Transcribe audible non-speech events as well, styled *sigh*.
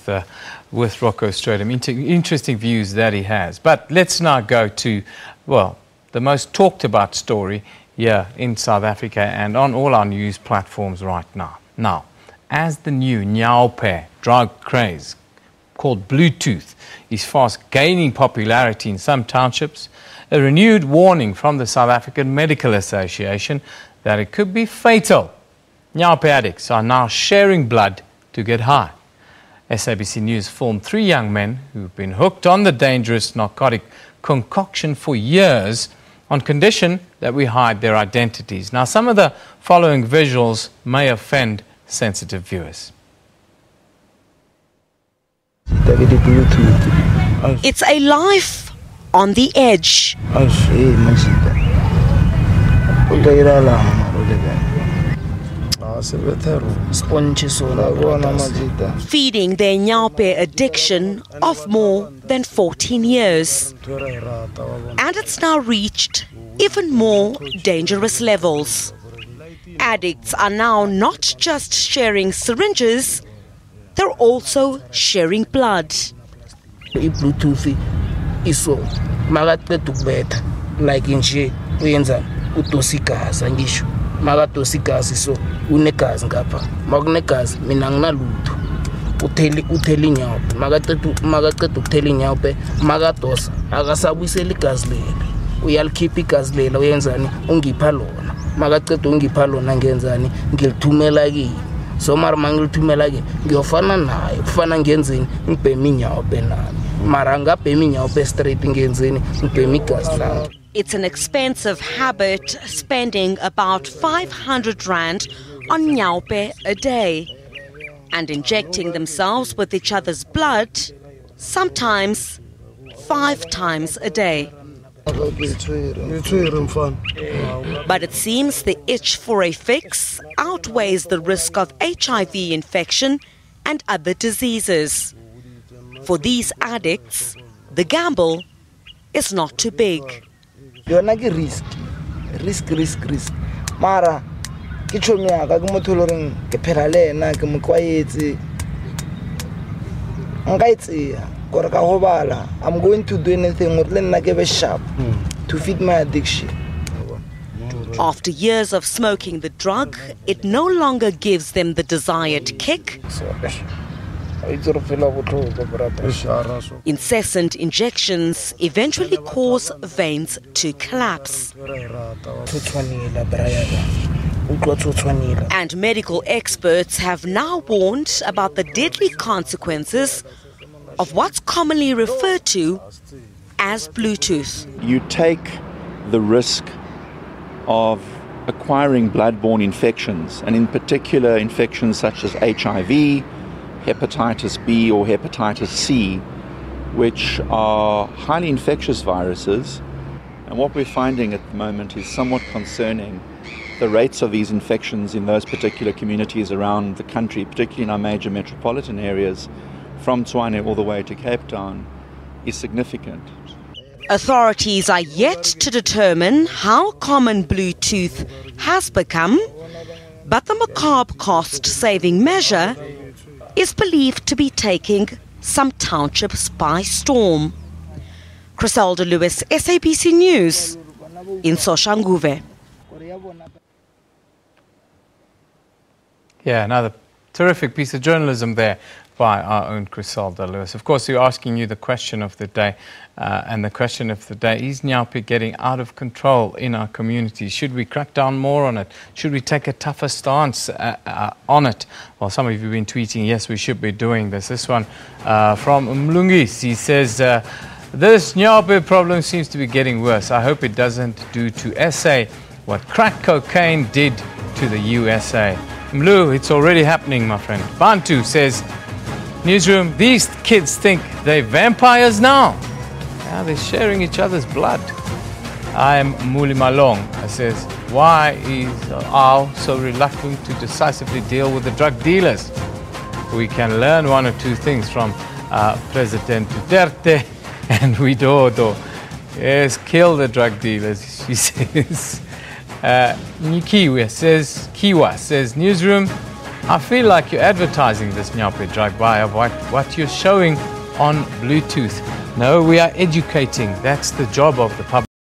with, uh, with Rocco Strydom. Inter- interesting views that he has. But let's now go to, well, the most talked about story here in South Africa and on all our news platforms right now. Now, as the new Nyaope drug craze called Bluetooth is fast gaining popularity in some townships, a renewed warning from the South African Medical Association that it could be fatal. Nyaope addicts are now sharing blood to get high. SABC News filmed three young men who've been hooked on the dangerous narcotic concoction for years on condition that we hide their identities. Now, some of the following visuals may offend sensitive viewers. It's a life on the edge. Feeding their Nyaope addiction of more than 14 years. And it's now reached even more dangerous levels. Addicts are now not just sharing syringes, they're also sharing blood. i-bluetooth iso makaqeda ukubetha like nje uyenzani udosa igazi angisho makadosa igazi so unegazi ngapha. Makunegazi mina nginalutho. Utheli uthela inyawupe. Makaceda ukuthela inyawupe makadosa. Akasabuyisela igazi lelo uyalikhipha igazi lela uyenzani? Ungipha lona. Makaceda ungipha lona ngenzani? Ngilithumela kini. So mara mangilithumela ke ngiyofana naye. Kufana ngenzeni? Ngibhema inyawupe nami. Mara angabhema inyawupe straight ngenzeni? Ngibhema igazi lami It's an expensive habit, spending about 500 rand on nyaope a day and injecting themselves with each other's blood, sometimes five times a day. But it seems the itch for a fix outweighs the risk of HIV infection and other diseases. For these addicts, the gamble is not too big. Yona ke risk risk risk risk. Mara ke tšhomi yaka ke motho le goreng ke phela le ena ke mo kwaetse nka e tseya kore ka gobala i'm going to do anything gore le nna ke be sharp hmm. to fit my addiction. After years of smoking the drug, it no longer gives them the desired kick. Incessant injections eventually cause veins to collapse. tshotshwanela brayaka utlwa tshotshwanela And medical experts have now warned about the deadly consequences of what's commonly referred to as Bluetooth. you take the risk of acquiring bloodborne infections, and in particular infections such as HIV, hepatitis B, or hepatitis C, which are highly infectious viruses. And what we're finding at the moment is somewhat concerning. The rates of these infections in those particular communities around the country, particularly in our major metropolitan areas, from Tshwane all the way to Cape Town, is significant. Authorities are yet to determine how common Bluetooth has become, but the macabre cost saving measure is believed to be taking some townships by storm. Chriselda Lewis, SABC News, in Soshanguve. Yeah, another terrific piece of journalism there by our own Chriselda Lewis. Of course, we're asking you the question of the day, uh, and the question of the day is Nyaope getting out of control in our communities? Should we crack down more on it? Should we take a tougher stance uh, uh, on it? Well, some of you have been tweeting, yes, we should be doing this. This one uh, from Mlungis, he says, uh, this Nyaope problem seems to be getting worse. I hope it doesn't do to SA what crack cocaine did to the USA. Mlu, it's already happening, my friend. Bantu says, Newsroom, these kids think they're vampires now. Now they're sharing each other's blood. I am Muli Malong. I says, why is Al so reluctant to decisively deal with the drug dealers? We can learn one or two things from uh, President Duterte *laughs* and Widodo. Yes, kill the drug dealers, she *laughs* says. Uh, says, Kiwa says, newsroom, I feel like you're advertising this Nyaope drug by what, what you're showing on Bluetooth. No, we are educating. That's the job of the public.